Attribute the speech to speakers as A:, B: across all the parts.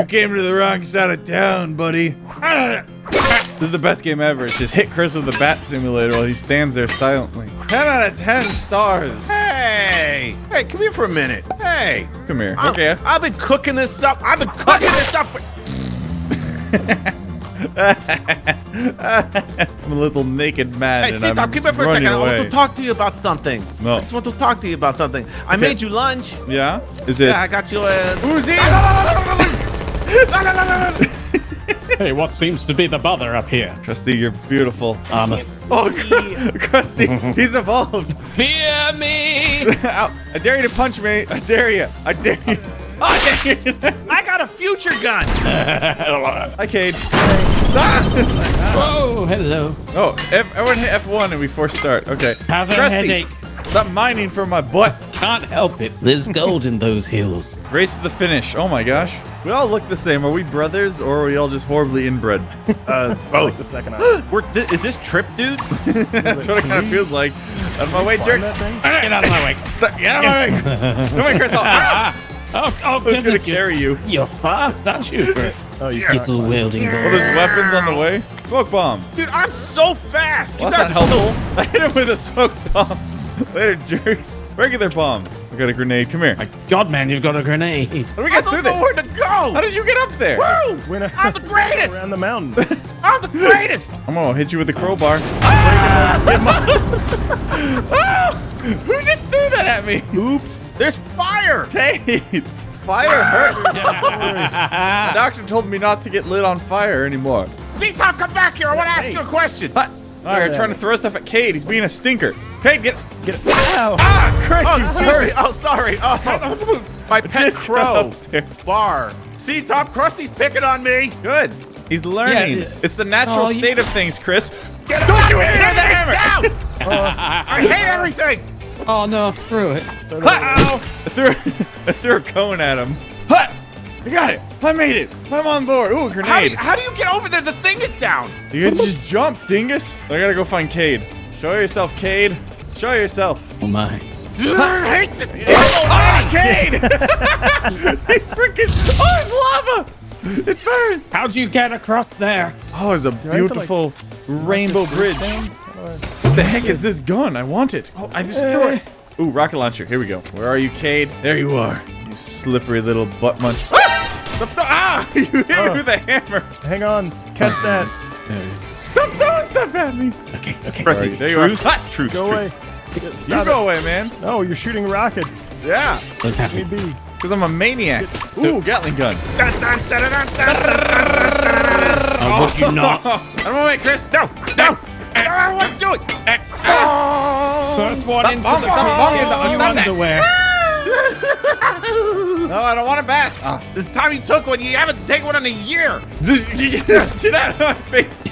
A: You came to the wrong side of town, buddy. This is the best game ever. It's just hit Chris with the bat simulator while he stands there silently. 10 out of 10 stars.
B: Hey, hey, come here for a minute. Hey,
A: Come here.
B: I'm-
A: Okay.
B: I've been cooking this up. I've been cooking this up for.
A: I'm a little naked man
B: Hey,
A: and
B: sit
A: I'm
B: down. Come here for a
A: running
B: second. I want to talk to you about something.
A: No.
B: I just want to talk to you about something. I made you lunch.
A: Yeah? Is it?
B: Yeah, I got you a.
A: Uzi!
C: Hey, what seems to be the bother up here?
A: Crusty, you're beautiful.
C: Um,
A: Oh, Crusty, he's evolved.
C: fear me!
A: Ow. I dare you to punch me. I dare you. I dare you. Oh, I dare you.
B: I got a future gun.
A: Hi, Cade. Ah!
C: Whoa, hello.
A: Oh, F- everyone hit F1 and we force start. Okay.
C: Have a
A: Crusty,
C: headache.
A: Stop mining for my butt.
C: Can't help it. There's gold in those hills.
A: Race to the finish. Oh my gosh. We all look the same. Are we brothers or are we all just horribly inbred?
B: Uh,
D: Both the second eye.
B: We're, thi- is this Trip Dudes?
A: That's what it kind of feels like. Out of my way, jerks.
D: that thing?
C: Get out of my way.
A: Stop- Get out of my way. Come here, Chris. I'll- Ah!
C: Oh, oh,
A: Who's gonna carry you?
C: You're fast, aren't you? For
D: Oh, you
C: skittle wielding
A: Oh,
C: boy.
A: there's weapons on the way. Smoke bomb.
B: Dude, I'm so fast.
A: Well,
B: you guys
A: not
B: are
A: helpful. I hit him with a smoke bomb. Later, jerks. Regular bomb. I got a grenade. Come here.
C: My God, man, you've got a grenade.
A: How do we
B: So, I
A: get through
B: don't know
A: this?
B: where to go.
A: How did you get up there?
B: Woo!
D: Winner.
B: I'm the greatest.
D: Around the mountain.
B: I'm the greatest.
A: I'm gonna hit you with a crowbar. Ah! Who just threw that at me?
D: Oops.
B: There's fire.
A: Cade, fire hurts. The doctor told me not to get lit on fire anymore.
B: Z-Top, come back here. I want to ask you a question.
A: What? Oh, you're trying to throw stuff at Cade. He's being a stinker. Cade, get.
D: Get it. Ow.
A: Ah, Chris,
B: Oh,
A: you
B: excuse
A: hurt.
B: me. Oh, sorry. Oh, my pet
A: Just
B: crow bar. See, Top Crusty's picking on me.
A: Good. He's learning.
C: Yeah.
A: It's the natural
C: Oh, you-
A: state of things, Chris.
B: Get
A: Don't you hit the hammer!
B: Down. I hate everything.
C: Oh, no, I threw it.
A: Ow! I threw, I threw a cone at him. Hut! I got it. I made it. I'm on board. Ooh, a
B: How do,
A: grenade.
B: you, how do you get over there? The thing is down.
A: You guys just jump, dingus. I gotta go find Cade. Show yourself, Cade. Show yourself.
C: Oh, my.
B: I hate this game already.
A: Cade! he freaking. Oh, it's lava! It burns!
C: How'd you get across there?
A: Oh, it's a
D: have to, like,
A: beautiful rainbow bridge. What the heck is this gun? I want it. Oh, I just threw it. Ooh, rocket launcher. Here we go. Where are you, Cade? There you are. You slippery little butt munch. Ah! Stop throw- ah! You hit me
D: Oh.
A: with a hammer.
D: Hang on. Catch that.
C: There it is.
A: Stop throwing stuff at me.
C: Okay, okay.
A: Where are you? There you are.
B: Truce.
A: Ah, truce.
D: Go
A: truce.
D: away.
A: You
D: Stop
A: go away, man.
D: it. No, you're shooting rockets.
A: Yeah.
C: What's
D: Let me be.
A: Because I'm a maniac. Ooh, Gatling gun.
B: Dun.
C: Oh, you not?
A: I don't want to make Chris.
B: No, no. I don't want to do it. Oh.
C: First one into
A: Stop,
C: the
A: stop, stop, stop,
C: new
A: stop that.
C: underwear.
A: No, I don't want to bath. Ah.
B: This time you took one, you haven't taken one in a year.
A: Just, get out of my face.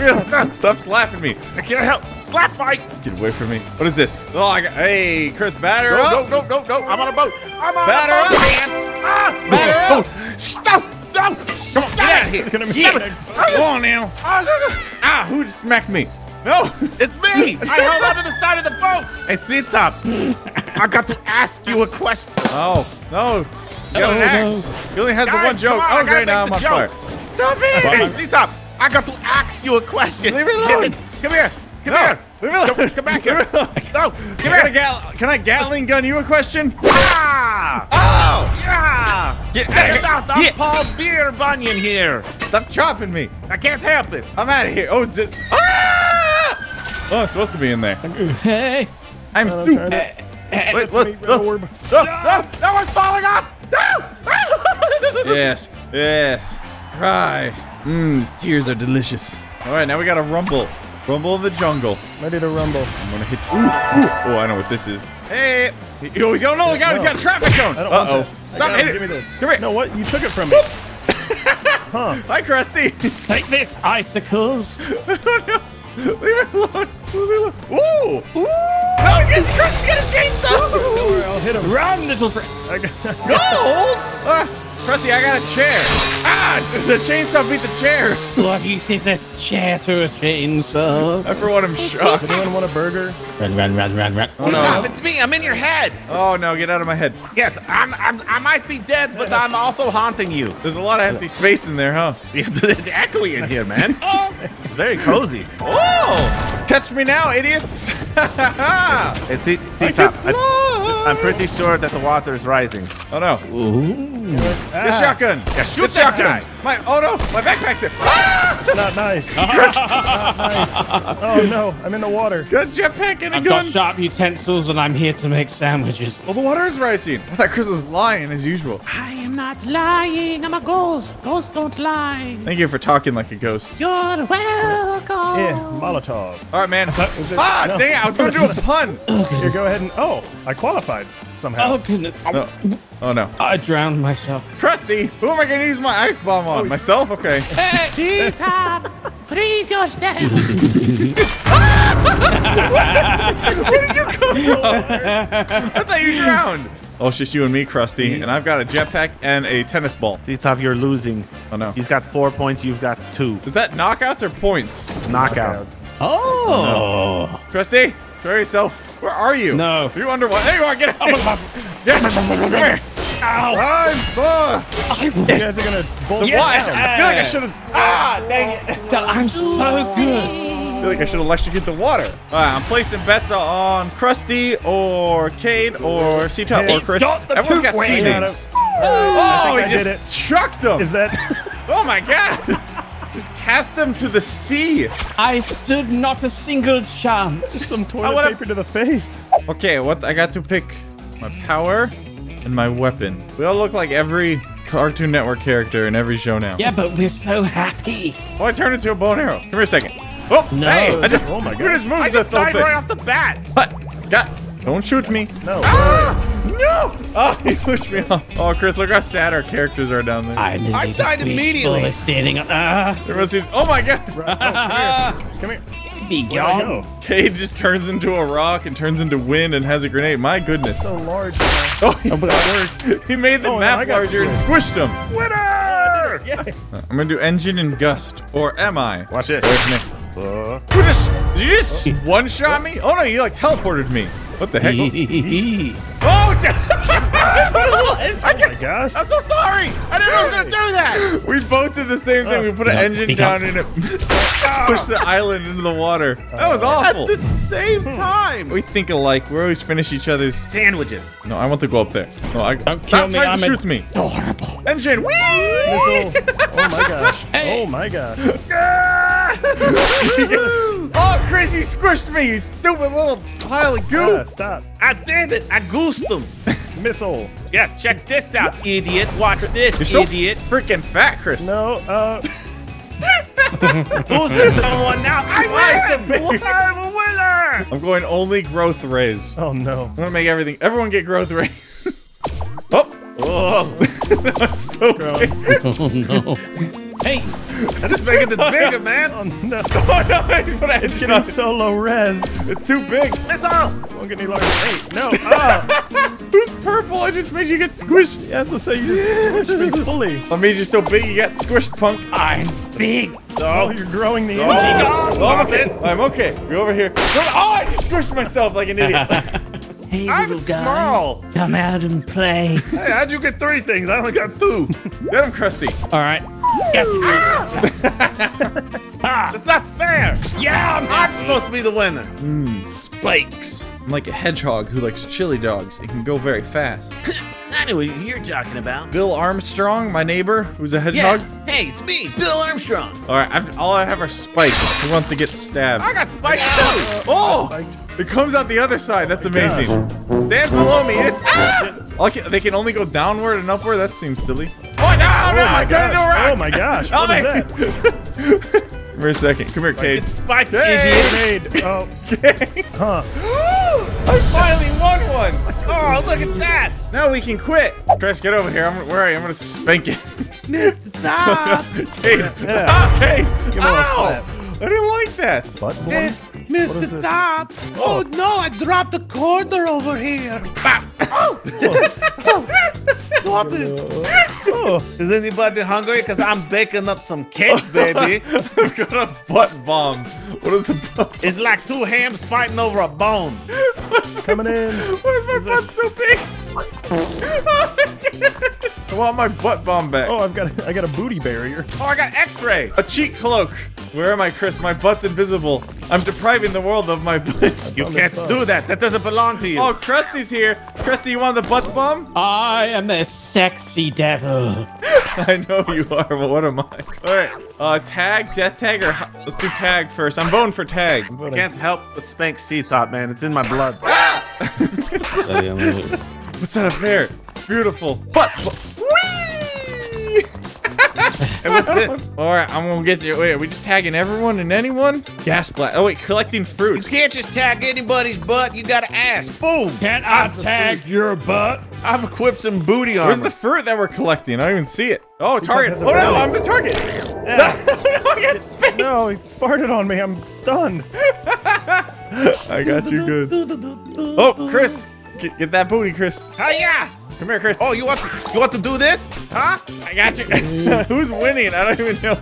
A: Real- Stop slapping me.
B: I can't help. Slap fight.
A: Get away from me. What is this? Oh, I got, hey, Chris, batter
B: No,
A: up.
B: no, no, no, no. I'm on a boat. I'm on
A: Batter
B: a boat,
A: up.
B: man. Ah,
A: Batter up.
B: Stop. No.
A: Come on, get out of here.
D: It's gonna be
A: Yeah. Come on now.
B: Ah,
A: Ah, who smacked me? No.
B: It's me. I held onto the side of the boat. Hey, sit up. I got to ask you a question.
A: Oh, no. You axe. He only has the one joke.
B: on,
A: oh, great, now I'm on fire. Stop it.
B: Hey, sit up. I got to ask you a question.
A: Leave it alone.
B: Come here. Come
A: No.
B: here.
A: Leave it alone.
B: Come, back here.
A: Leave it alone.
B: No.
A: Can
B: Come
A: I,
B: here.
A: gal- can I Gatling gun you a question?
B: Ah!
A: Oh!
B: Yeah!
A: Get
B: Check
A: out!
B: I'm. Paul Beer Bunyan here.
A: Stop chopping me.
B: I can't help it.
A: I'm out of here. Oh? Ah! Oh, I'm supposed to be in there.
C: Hey.
A: I'm
D: I'm
A: soup.
B: Wait,
D: Me,
B: what? No, no,
D: orb.
B: no, no, I'm falling off! No!
A: Yes, yes. Cry. Mmm, these tears are delicious. All right, now we got a rumble. Rumble in the jungle.
D: Ready to rumble.
A: I'm gonna hit. Ooh, ooh. Oh, I know what this is. Hey. He, oh, he's got no, look out! He's got a traffic cone. Uh oh. Stop
D: got it.
A: hitting.
D: Give me this.
A: Come here.
D: No, what? You took it from me. huh.
A: Hi, Crusty.
C: Take this, icicles.
A: Leave it alone. Leave it alone. Ooh. Ooh. No, he's getting Crusty get a chainsaw.
D: Don't worry, I'll hit him.
C: Run, little friend.
A: Gold. Ah, Crusty, I got a chair. Ah! The chainsaw beat the chair.
C: What uses this chair to a chainsaw?
A: I for what I'm shocked.
D: Anyone want a burger?
C: Run, run, run, run, run.
A: Oh
B: Stop,
A: no.
B: it's me. I'm in your head.
A: Oh no, get out of my head.
B: Yes, I'm, I'm, I might be dead, but I'm also haunting you.
A: There's a lot of empty space in there, huh?
B: it's echoey in here, man. oh, Very cozy.
A: Oh! Catch me now, idiots!
B: It's see, see
A: I
B: top.
A: can
B: I,
A: fly.
B: I'm pretty sure that the water is rising.
A: Oh no.
C: Ooh.
A: The
D: Ah,
A: shotgun!
B: Yeah, shoot
A: Good
B: that
A: shotgun! My oh no, my backpack's it. Ah!
D: Not nice. Not nice. Oh no, I'm in the water.
A: Got jetpack and a
C: I've got sharp utensils and I'm here to make sandwiches.
A: Well, the water is rising. I thought Chris was lying as usual.
E: I am not lying. I'm a ghost. Ghosts don't lie.
A: Thank you for talking like a ghost.
E: You're welcome.
D: Yeah, Molotov.
A: All right, man.
D: it-
A: Ah,
D: no.
A: dang it! I was going to do a pun.
D: Here, go ahead and. Oh, I qualified somehow.
C: Oh, goodness.
A: No. Oh no,
C: I drowned myself.
A: Crusty. Who am I going to use my ice bomb on? Myself? Okay.
E: T-Top, freeze yourself. Ah! Where did you come from?
A: I thought you drowned. Oh, it's just you and me, Crusty, and I've got a jetpack and a tennis ball.
B: C-Top, you're losing.
A: Oh no.
B: He's got four points. You've got two.
A: Is that knockouts or points?
B: Knockouts.
C: Oh.
A: Crusty, show yourself. Where are you?
C: No.
A: Are you underwater? There you are. Get out. yes. Come here.
C: Ow.
A: I'm uh,
D: You guys are gonna bolt
C: Yes.
A: why? I feel like I should have. Ah, dang it.
C: I'm so good.
A: I feel like I should have electrocuted the water. All right, I'm placing bets on Crusty or Cade or C Top or Chris.
C: got the
A: Everyone's got
C: poop
A: C
C: wing.
A: names.
D: Oh, I
A: Oh,
D: think
A: he
D: I
A: just
D: did it.
A: chucked them.
D: Is that?
A: Oh my god. just cast them to the sea.
C: I stood not a single chance.
D: Some toilet
B: wanna-
D: paper to the face.
A: Okay, what I got to pick my power and my weapon. We all look like every Cartoon Network character in every show now.
C: Yeah, but we're so happy.
A: Oh, I turned into a bow and arrow. Come here a second. Oh,
C: No.
A: hey! I just,
D: Oh my
A: you
D: God.
A: just moved
B: I
A: the
B: just
A: whole
B: died
A: thing.
B: right off the bat.
A: What? God, don't shoot me.
D: No.
A: Ah! No! Oh, he pushed me off. Oh, Chris, look how sad our characters are down there.
C: I'm
B: I died immediately.
C: Sitting up. Ah,
A: Everyone sees. Oh my God!
D: Come here.
C: be
D: Where'd I
C: gone.
D: go?
A: Cade just turns into a rock and turns into wind and has a grenade. My goodness.
D: So large. Oh, now.
A: Oh, he, he made the
D: Oh,
A: map
D: I
A: larger and squished him.
D: Winner! Yeah.
A: I'm gonna do engine and gust, or am I?
B: Watch it.
A: Wait for me.
B: Uh,
A: Who just? Did you just one shot me? Oh no, you like teleported me. What the heck? oh!
D: Oh my gosh.
B: I'm so sorry. I didn't know I was gonna do that.
A: we both did the same thing. We put an
C: No,
A: engine down
C: can't.
A: and it pushed the island into the water. That was awful.
B: At the same time.
A: We think alike. We always finish each other's.
B: Sandwiches.
A: No, I want to go up there. No, I
C: Don't
A: stop
C: kill me,
A: trying
C: I'm
A: to shoot me.
C: Adorable.
A: Engine. Whee!
D: Oh my gosh.
C: Hey.
D: Oh my gosh.
A: oh, Chris, you squished me, you stupid little pile of goo.
D: Ah, stop.
B: I did it. I goosed them.
D: Missile.
B: Yeah, check this out, idiot. Watch this,
A: You're so
B: idiot.
A: freaking fat, Chris.
D: No. Uh.
B: Who's the dumb one now? I win. I'm a winner.
A: I'm going only growth rays.
D: Oh no.
A: I'm gonna make everything. Everyone get growth rays. oh,
B: Oh,
A: that's so big.
C: Oh no. Hey,
B: I'm just making it bigger, man.
D: Oh no.
A: Oh no, I just put
D: It's
A: engine on
D: getting so low res.
A: It's too big.
B: Missile.
D: Won't get any larger. Hey, no. Ah.
A: Who's purple? I just made you get squished.
D: Yeah, I was say you just pushed me fully.
A: I made you so big you got squished, punk.
C: I'm big.
D: Oh, you're growing the
A: Oh,
D: energy.
A: oh, I'm okay. I'm okay. Go over here. Oh, I just squished myself like an idiot.
C: Hey,
B: I'm
C: little guy.
B: small.
C: Come out and play.
B: Hey, how'd you get three things? I only got two.
A: Get him, Crusty.
C: All right. Yes. ah,
B: That's not fair.
C: yeah, I'm
B: I'm supposed to be the winner.
A: Spikes. I'm like a hedgehog who likes chili dogs. It can go very fast.
B: I know what you're talking about.
A: Bill Armstrong, my neighbor, who's a hedgehog. Yeah.
B: Hey, it's me, Bill Armstrong.
A: All right, I've, all I have are spikes. Who wants to get stabbed?
B: I got spikes too.
A: Oh!
D: Spiked.
A: It comes out the other side. That's amazing. Stand below me. It's, ah! All they can only go downward and upward. That seems silly. Oh no! No!
D: Oh my
A: I turned into a rock.
D: gosh. Oh my gosh. What is
A: Help
D: that?
A: me. Come here a second. Come here, Cade.
B: It's spiked,
A: Hey!
B: idiot.
D: Grenade. Oh.
A: Okay.
D: Huh.
A: I finally won one.
B: Oh, look at that.
A: Now we can quit. Chris, get over here. I'm, where are you? I'm gonna spank you.
B: Stop.
A: Cade.
D: Yeah.
A: Ah, Cade.
D: Give him a slap.
A: I didn't like that.
D: Butt boy. What is
E: Mr.
D: this?
E: Top. Oh no, I dropped the quarter over here.
A: Ah.
B: Stop it.
D: Oh,
B: Is anybody hungry? Because I'm baking up some cake, baby.
A: I've got a butt bomb. What is the butt?
B: It's like two hams fighting over a bone.
D: coming in.
A: Why is my butt so big? I want my butt bomb back.
D: Oh, I've got I got a booty barrier.
B: Oh, I got X-ray.
A: A cheat cloak. Where am I, Chris? My butt's invisible. I'm depriving the world of my butt.
B: You can't do that. That doesn't belong to you.
A: Oh, Crusty's here. Crusty, you want the butt bomb?
C: I am the sexy devil.
A: I know you are, but what am I? All right. Uh, tag, death tag, or let's do tag first. I'm voting for tag.
B: I can't help but spank C-Top, man. It's in my blood.
A: What's that up there? Beautiful. Butt. bu- Whee!
B: Hey, what's this?
A: All right, I'm gonna get you. Wait, are we just tagging everyone and anyone? Gas blast. Oh wait, collecting fruit.
B: You can't just tag anybody's butt. You gotta ask. Boom.
C: Can I tag your butt?
B: I've equipped some booty armor.
A: Where's the fruit that we're collecting? I don't even see it. Oh, target. Oh no. I'm the target. I got spanked.
D: No, he farted on me. I'm stunned.
A: I got you good. Oh, Chris, get, get that booty, Chris.
B: Hiya!
A: Come here, Chris.
B: Oh, you want to, you want to do this? Huh?
A: I got you. Who's winning? I don't even know.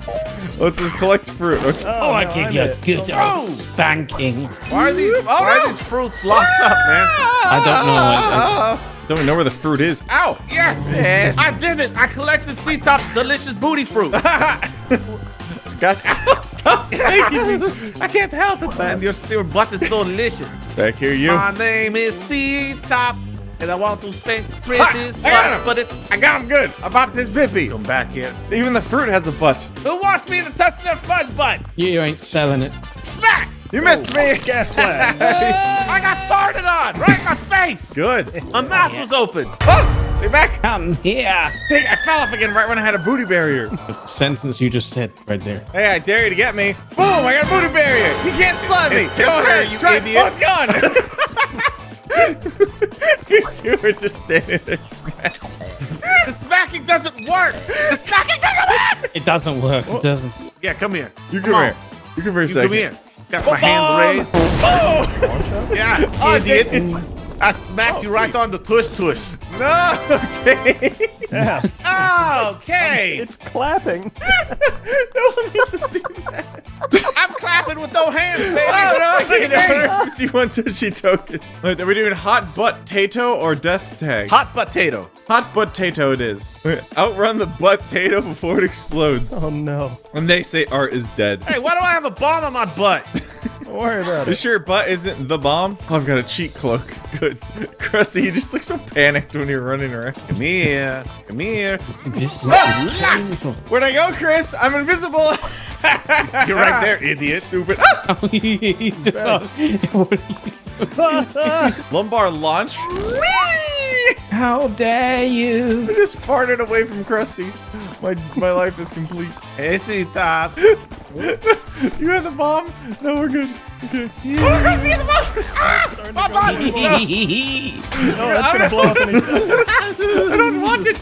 A: Let's just collect fruit. Okay.
C: Oh, I
D: no,
C: give
D: I'm
C: you a
D: it.
C: good
B: Oh.
C: spanking.
B: Why are these
A: Oh,
B: why
A: no.
B: are these fruits locked up, man? Ah!
C: I don't know. I- I-
A: Don't even know where the fruit is. Ow!
B: Yes!
A: Yes.
B: I did it! I collected C-Top's delicious booty fruit.
A: Got stop spanking me.
B: I can't help it, man. Your, your butt is so delicious.
A: Back here, you.
B: My name is C-Top, and I want to spank
A: Ha!
B: Chris's
A: I got him.
B: butt, but it...
A: I got him good. I popped his bippy.
B: Come back here.
A: Even the fruit has a butt.
B: Who wants me to touch their fudge butt?
C: You ain't selling it.
B: Smack!
A: You missed me.
D: Oh, Gas blast.
B: I got farted on right in my face.
A: Good.
B: My mouth was open.
A: Oh, stay back.
C: Come here.
A: Dang, I fell off again right when I had a booty barrier.
C: Sentence you just said right there.
A: Hey, I dare you to get me. Boom, I got a booty barrier. He can't slap me.
B: It's
A: Go ahead,
B: you
A: try.
B: idiot.
A: Oh, it's gone. you two are just standing there smacking.
B: The smacking doesn't work. The smacking doesn't work.
C: It doesn't work. It oh. doesn't.
B: Yeah, come here.
A: You
B: come
A: come here. You come here a
B: You
A: second.
B: come here. Got my hand raised.
A: Oh!
B: Yeah,
A: Oh,
B: idiot.
A: It's-
B: I smacked
D: Oh,
B: you right on the tush tush.
A: No, okay.
D: Yeah,
B: Okay.
D: it's clapping.
A: no one needs to see that.
B: I'm clapping with no hands, baby.
A: Oh no,
B: Look
A: I
B: at me.
A: got 51 Tushy token. Wait, are we doing hot butt tato or death tag?
B: Hot potato.
A: Hot butt tato it is. Wait, outrun the butt tato before it explodes.
D: Oh no.
A: And they say art is dead.
B: Hey, why do I have a bomb on my butt?
D: Don't worry about
A: You
D: it.
A: sure your butt isn't the bomb? Oh, I've got a cheat cloak. Good. Crusty, you just look so panicked when you're running around.
B: Come here. Come here.
C: This.
A: Where'd I go, Chris? I'm invisible.
B: You're right there, idiot.
A: Stupid. Ah!
C: What are you doing?
A: Lumbar launch. Whee!
C: How dare you?
A: I just farted away from Crusty. My my life is complete.
B: Hey, C-Top.
A: You had the bomb? No, we're good. Okay. Oh, Crusty, get the bomb! Ah!
B: My butt.
D: No, that's gonna blow up.
A: I don't want it.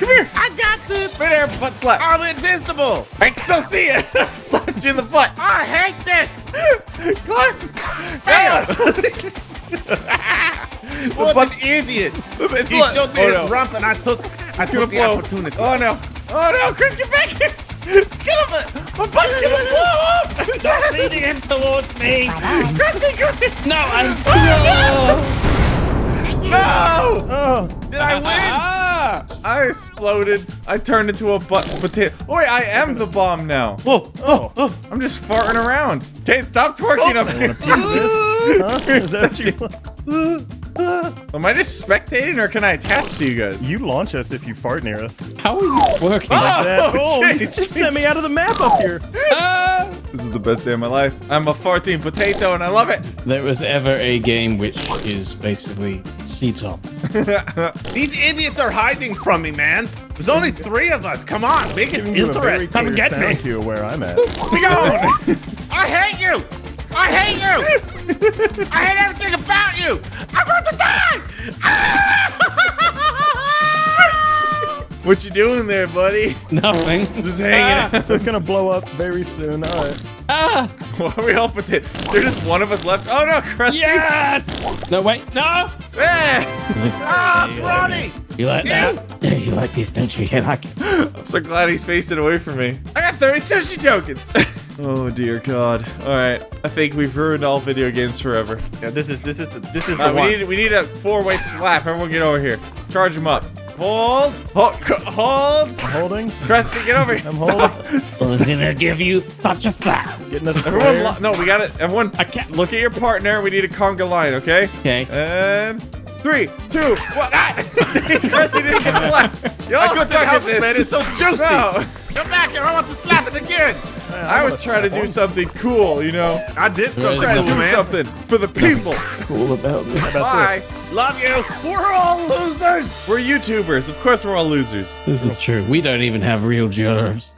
A: Come here. I got this. Right there, butt slap.
B: I'm invisible.
A: I can still see it. Slapped you in the butt.
B: I hate this.
A: Climb. Bam.
B: What
A: butt-
B: an idiot.
A: It's
B: He
A: li-
B: showed me
A: oh,
B: his
A: no.
B: rump and I took, I
A: It's gonna
B: took the
A: blow.
B: opportunity.
A: Oh no. Oh no, Chris, get back here. It's gonna, my butt's gonna blow up.
C: Stop leading him towards me.
A: Crusty, Crusty.
C: No, I'm
A: No.
D: Oh,
B: Did I win?
A: Ah! I exploded. I turned into a butt potato. Oh wait, I am the bomb now.
B: Whoa.
D: oh,
A: I'm just farting around. Okay, stop twerking up here.
D: huh? Is that you?
A: Am I just spectating or can I attach to you guys?
D: You launch us if you fart near us.
C: How are you working?
A: Oh,
D: That, oh, you
A: jeez.
D: just sent me out of the map up here.
C: Ah!
A: This is the best day of my life. I'm a farting potato and I love it.
C: There was ever a game which is basically C-top.
B: These idiots are hiding from me, man. There's only three of us. Come on, make it
D: Giving you a very
B: interesting.
D: clear cue where I'm at.
A: Be gone.
B: I hate you. I hate you. I hate everything about you. I'm going to die.
A: what you doing there, buddy?
C: Nothing.
A: Just hanging out.
D: So it's gonna blow up very soon. All right.
C: Ah!
A: Why are we all potato? There's just one of us left. Oh no, Crusty.
C: Yes! No, wait, no!
A: Eh.
B: ah, Ronnie.
C: You like that? you like this, don't you? You like it?
A: I'm so glad he's facing away from me. I got 30 sushi tokens. Oh dear God. All right, I think we've ruined all video games forever.
B: Yeah, this is this is the, this is the
A: Uh, we need we need a four-way slap. Everyone get over here. Charge them up. Hold. Hold. c- Hold.
D: Holding.
A: Preston, get over here.
D: I'm
A: Stop.
C: I'm gonna give you such a slap.
D: Getting a
A: Everyone, lo- no, we got it. Everyone,
C: I can't-
A: look at your partner. We need a conga line, okay?
C: Okay.
A: And three, two, one. Ah! Preston didn't get slapped. Y'all
B: I couldn't
A: suck
B: help
A: at
B: it,
A: this.
B: man. It's so juicy.
A: No,
B: Come back here. I want to slap it again.
A: I was trying to do something cool, you know.
B: I did something
A: Trying to
B: cool,
A: do
B: man.
A: something for the people.
C: Cool about this.
A: Bye.
B: Love you. We're all losers.
A: We're YouTubers. Of course, we're all losers.
C: This is true. We don't even have real germs.